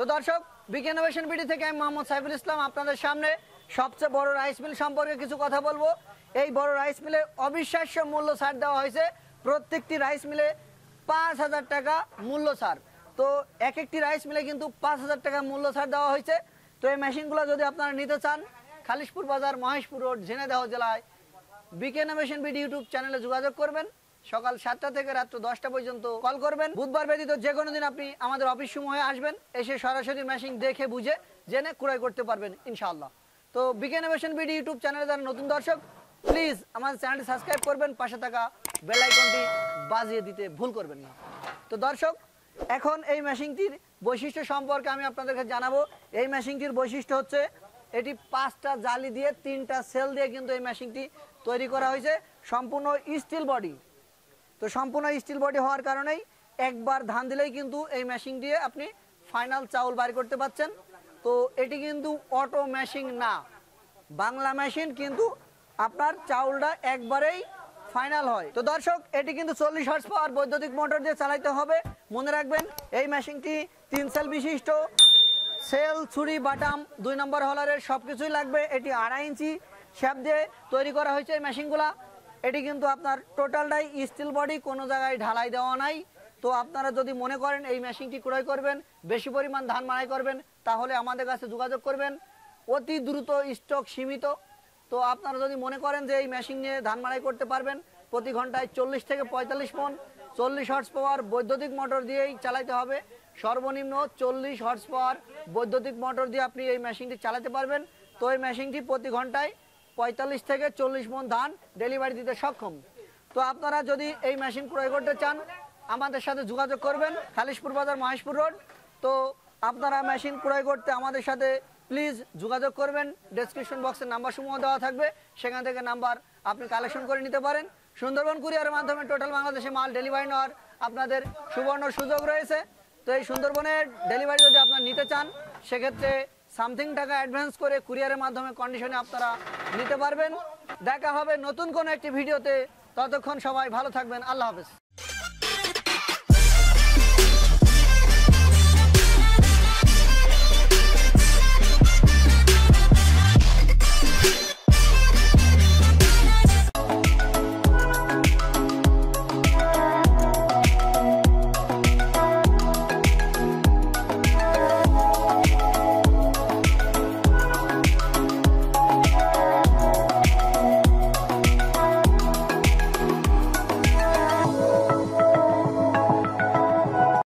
তো দর্শক, বিজ্ঞান ইনোভেশন বিডি থেকে আমি মোহাম্মদ সাইফুল ইসলাম আপনাদের সামনে। সবচেয়ে বড় রাইস মিল সম্পর্কে কিছু কথা বলব। এই বড় রাইস মিলে অবিশ্বাস্য মূল্য ছাড় দেওয়া হয়েছে। প্রত্যেকটি রাইস মিলে পাঁচ হাজার টাকা মূল্য ছাড় তো এক একটি রাইস মিলে কিন্তু পাঁচ হাজার টাকা মূল্য ছাড় দেওয়া হয়েছে। তো এই মেশিনগুলো যদি আপনারা নিতে চান, খালিশপুর বাজার মহেশপুর রোড, ঝিনাইদহ জেলায় বিকে ইনোভেশন বিডি ইউটিউব চ্যানেলে যোগাযোগ করবেন। সকাল সাতটা থেকে রাত্র দশটা পর্যন্ত কল করবেন। বুধবার ব্যতীত যে কোনো দিন আপনি আমাদের অফিস সমূহে আসবেন, এসে সরাসরি মেশিন দেখে বুঝে, জেনে ক্রয় করতে পারবেন ইনশাআল্লাহ। তো বিকে ইনোভেশন বিডি ইউটিউব চ্যানেলে যারা নতুন দর্শক প্লিজ আমাদের চ্যানেলটি সাবস্ক্রাইব করবেন, পাশে থাকা বেল আইকনটি বাজিয়ে দিতে ভুল করবেন না। তো দর্শক, এখন এই মেশিনটির বৈশিষ্ট্য সম্পর্কে আমি আপনাদেরকে জানাব। এই মেশিনটির বৈশিষ্ট্য হচ্ছে, এটি পাঁচটা জালি দিয়ে তিনটা সেল দিয়ে কিন্তু এই মেশিনটি তৈরি করা হয়েছে। সম্পূর্ণ স্টিল বডি তো সম্পূর্ণ স্টিল বডি হওয়ার কারণেই একবার ধান দিলেই কিন্তু এই মেশিন দিয়ে আপনি ফাইনাল চাউল বাইর করতে পারছেন। তো এটি কিন্তু অটো মেশিন না। বাংলা মেশিন কিন্তু আপনার চাউলটা একবারেই ফাইনাল হয়। তো দর্শক, এটি কিন্তু চল্লিশ হর্স পাওয়ার বৈদ্যুতিক মোটর দিয়ে চালাইতে হবে। মনে রাখবেন, এই মেশিনটি তিন সেল বিশিষ্ট। সেল ছুরি, বাটাম, দুই নম্বর হলারের সব কিছুই লাগবে। এটি আড়াই ইঞ্চি শ্যাপ দিয়ে তৈরি করা হয়েছে এই মেশিনগুলা এটি কিন্তু আপনার টোটালটাই স্টিল বডি কোনো জায়গায় ঢালাই দেওয়া নাই। তো আপনারা যদি মনে করেন এই মেশিনটি ক্রয় করবেন, বেশি পরিমাণ ধান মাড়াই করবেন, তাহলে আমাদের কাছে যোগাযোগ করবেন। অতি দ্রুত স্টক সীমিত। তো আপনারা যদি মনে করেন যে এই মেশিন নিয়ে ধান মাড়াই করতে পারবেন, প্রতি ঘন্টায় চল্লিশ থেকে পঁয়তাল্লিশ মন, চল্লিশ হর্স পাওয়ার বৈদ্যুতিক মোটর দিয়েই চালাতে হবে। সর্বনিম্ন চল্লিশ হর্স পাওয়ার বৈদ্যুতিক মোটর দিয়ে আপনি এই মেশিনটি চালাতে পারবেন। তো এই মেশিনটি প্রতি ঘন্টায় পঁয়তাল্লিশ থেকে চল্লিশ মন ধান ডেলিভারি দিতে সক্ষম। তো আপনারা যদি এই মেশিন ক্রয় করতে চান, আমাদের সাথে যোগাযোগ করবেন, খালিশপুর বাজার, মহেশপুর রোড। তো আপনারা মেশিন ক্রয় করতে আমাদের সাথে প্লিজ যোগাযোগ করবেন। ডেসক্রিপশন বক্সের নাম্বার সমূহ দেওয়া থাকবে। সেখান থেকে নাম্বার আপনি কালেকশন করে নিতে পারেন। সুন্দরবন কুরিয়ারের মাধ্যমে টোটাল বাংলাদেশে মাল ডেলিভারি নেওয়ার আপনাদের সুবর্ণ সুযোগ রয়েছে। তো এই সুন্দরবনের ডেলিভারি যদি আপনারা নিতে চান, সেক্ষেত্রে সামথিং টাকা অ্যাডভান্স করে কুরিয়ারের মাধ্যমে কন্ডিশনে আপনারা নিতে পারবেন। দেখা হবে নতুন কোনো একটি ভিডিওতে। ততক্ষণ সবাই ভালো থাকবেন। আল্লাহ হাফেজ।